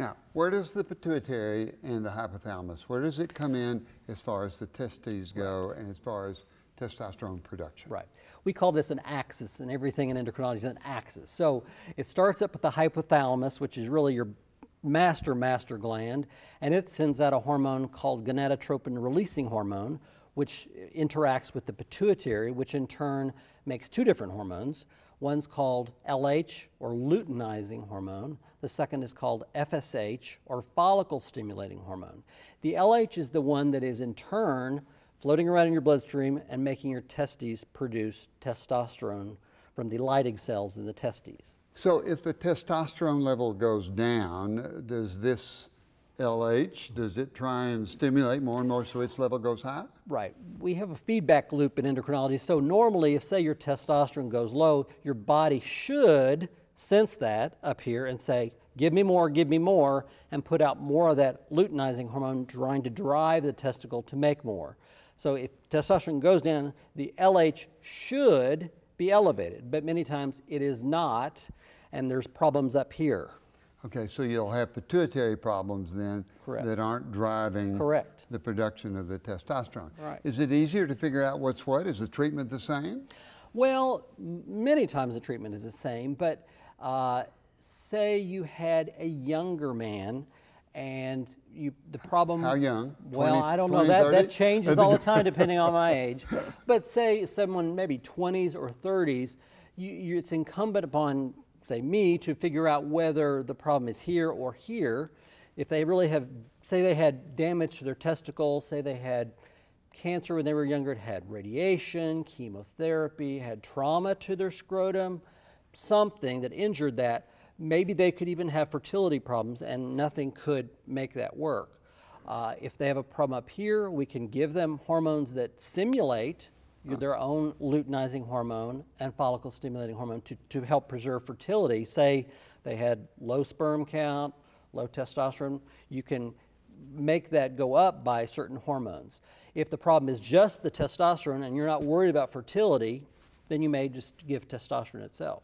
Now, where does the pituitary and the hypothalamus, where does it come in as far as the testes go and as far as testosterone production? Right. We call this an axis, and everything in endocrinology is an axis. So it starts up with the hypothalamus, which is really your master master gland, and it sends out a hormone called gonadotropin releasing hormone, which interacts with the pituitary, which in turn makes two different hormones. One's called LH or luteinizing hormone. The second is called FSH or follicle stimulating hormone. The LH is the one that is in turn floating around in your bloodstream and making your testes produce testosterone from the Leydig cells in the testes. So if the testosterone level goes down, does this LH, does it try and stimulate more and more so its level goes high? Right. We have a feedback loop in endocrinology. So normally, if say your testosterone goes low, your body should sense that up here and say, give me more, give me more, and put out more of that luteinizing hormone trying to drive the testicle to make more. So if testosterone goes down, the LH should be elevated, but many times it is not, and there's problems up here. Okay, so you'll have pituitary problems then Correct. that aren't driving Correct. the production of the testosterone. Right. Is it easier to figure out what's what? Is the treatment the same? Well, many times the treatment is the same, but uh, say you had a younger man and you the problem How young? well 20 i don't know 20, that 30? that changes all the time depending on my age but say someone maybe 20s or 30s you, you, it's incumbent upon say me to figure out whether the problem is here or here if they really have say they had damage to their testicles say they had cancer when they were younger had radiation chemotherapy had trauma to their scrotum something that injured that maybe they could even have fertility problems and nothing could make that work. Uh, if they have a problem up here, we can give them hormones that simulate their own luteinizing hormone and follicle stimulating hormone to, to help preserve fertility. Say they had low sperm count, low testosterone, you can make that go up by certain hormones. If the problem is just the testosterone and you're not worried about fertility, then you may just give testosterone itself.